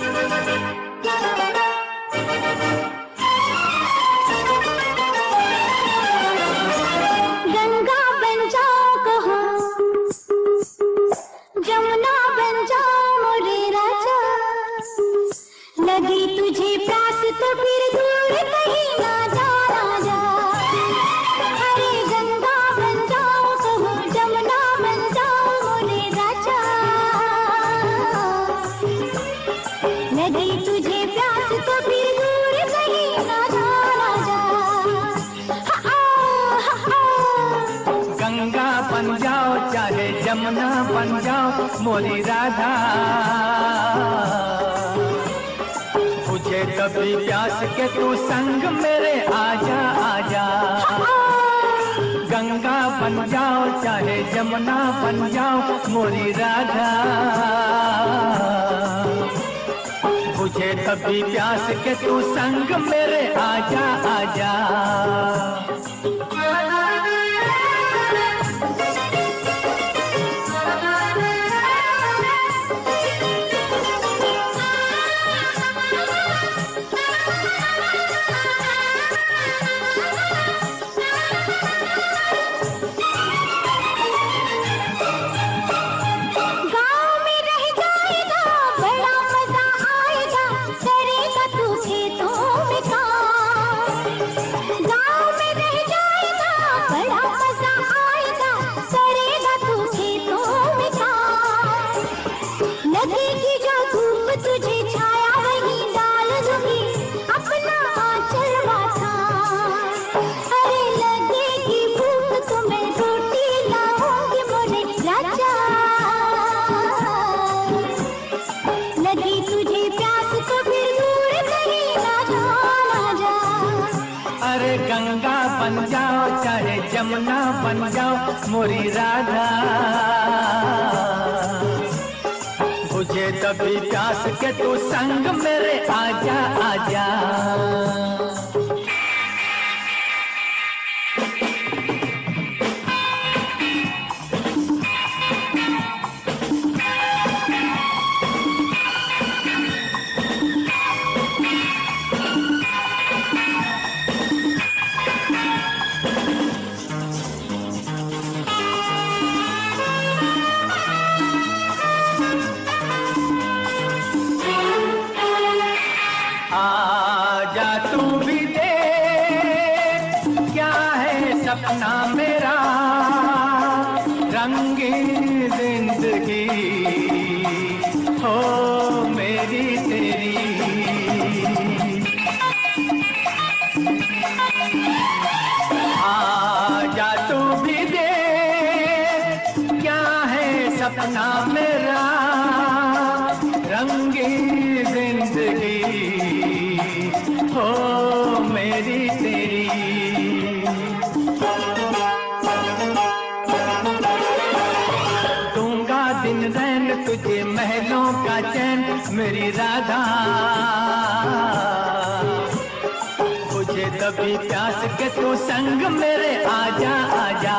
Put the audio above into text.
ラララ बन जाओ, चाहे जमुना बन जाओ मोरी राधा। तुझे कभी प्यास के तू संग मेरे आजा आजा। गंगा बन जाओ, चाहे जमुना बन जाओ मोरी राधा। मुझे कभी प्यास के तू संग मेरे आजा आजा। बन जाओ चाहे जमुना बन जाओ, मोरी राधा। मुझे तभी प्यास के तू संग मेरे आजा सपना मेरा रंगीन ज़िंदगी। हो मेरी तेरी। आजा तू भी दे क्या है सपना मेरा रंगी ज़िंदगी। हो महलों का चैन मेरी राधा। मुझे तभी प्यास के तू संग मेरे आजा आजा।